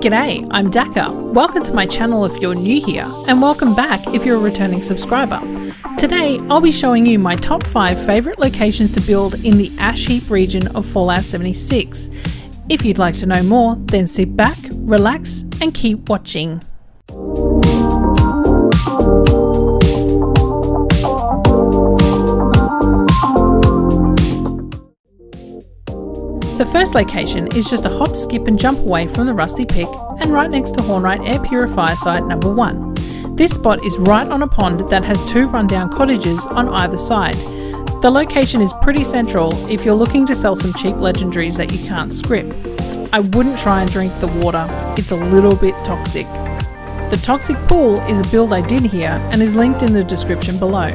G'day, I'm Daka. Welcome to my channel if you're new here, and welcome back if you're a returning subscriber. Today, I'll be showing you my top 5 favourite locations to build in the Ash Heap region of Fallout 76. If you'd like to know more, then sit back, relax, and keep watching. The first location is just a hop, skip, and jump away from the Rusty Pick and right next to Hornwright Air Purifier Site number 1. This spot is right on a pond that has two rundown cottages on either side. The location is pretty central if you're looking to sell some cheap legendaries that you can't script. I wouldn't try and drink the water, it's a little bit toxic. The Toxic Pool is a build I did here and is linked in the description below.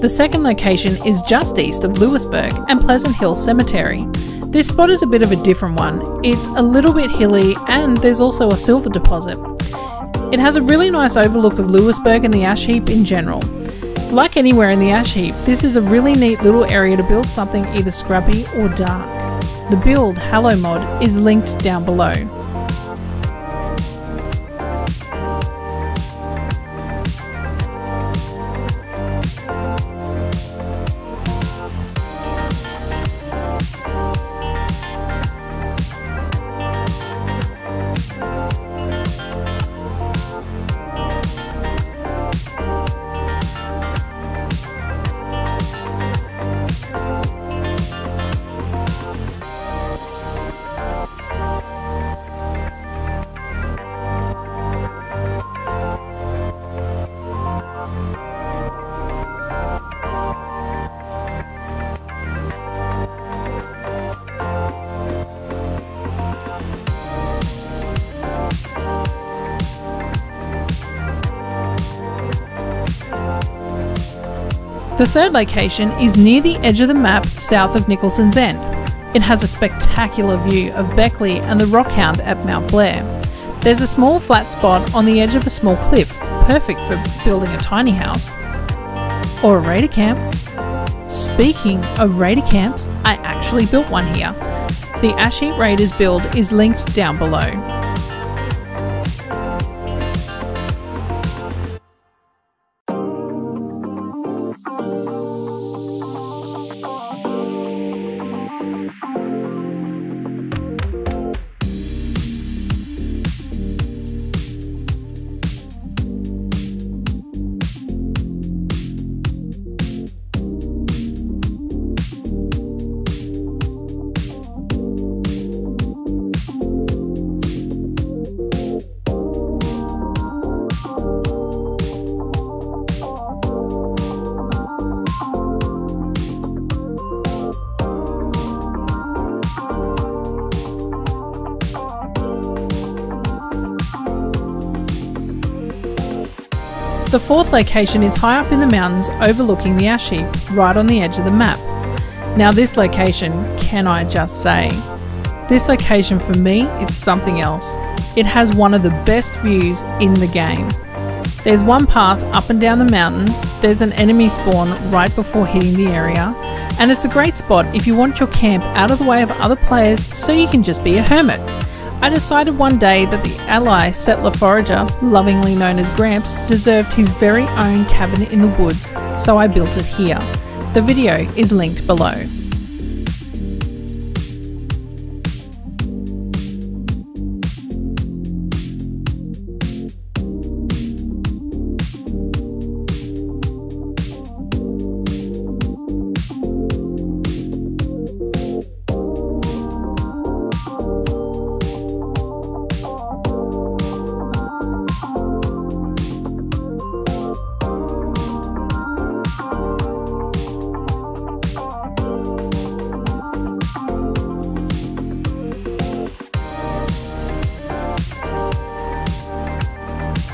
The second location is just east of Lewisburg and Pleasant Hill Cemetery. This spot is a bit of a different one. It's a little bit hilly and there's also a silver deposit. It has a really nice overlook of Lewisburg and the ash heap in general. Like anywhere in the ash heap, this is a really neat little area to build something either scrubby or dark. The build, Hallow mod, is linked down below. The third location is near the edge of the map south of Nicholson's End. It has a spectacular view of Beckley and the Rockhound at Mount Blair. There's a small flat spot on the edge of a small cliff, perfect for building a tiny house. Or a raider camp. Speaking of raider camps, I actually built one here. The Ash Heap Raiders build is linked down below. The fourth location is high up in the mountains overlooking the ash heap, right on the edge of the map. Now, this location, can I just say? This location for me is something else. It has one of the best views in the game. There's one path up and down the mountain, there's an enemy spawn right before hitting the area, and it's a great spot if you want your camp out of the way of other players so you can just be a hermit. I decided one day that the ally settler forager, lovingly known as Gramps, deserved his very own cabin in the woods, so I built it here. The video is linked below.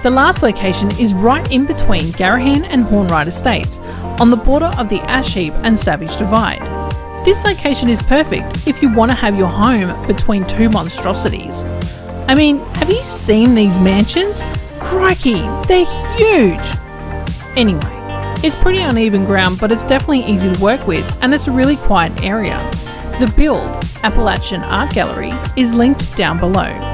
The last location is right in between Garrahan and Hornwright Estates, on the border of the Ash Heap and Savage Divide. This location is perfect if you want to have your home between two monstrosities. I mean, have you seen these mansions? Crikey, they're huge! Anyway, it's pretty uneven ground, but it's definitely easy to work with, and it's a really quiet area. The Build Appalachian Art Gallery is linked down below.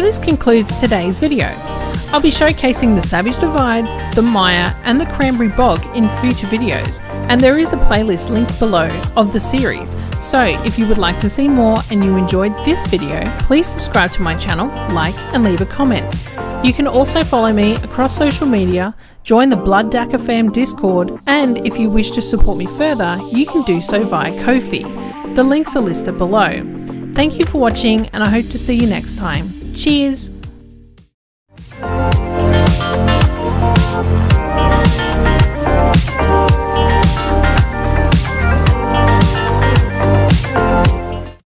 So this concludes today's video. I'll be showcasing the Savage Divide, the Mire and the Cranberry Bog in future videos and there is a playlist linked below of the series so if you would like to see more and you enjoyed this video please subscribe to my channel, like and leave a comment. You can also follow me across social media, join the Blood Daka fam Discord and if you wish to support me further you can do so via Ko-fi. The links are listed below. Thank you for watching and I hope to see you next time. Cheers!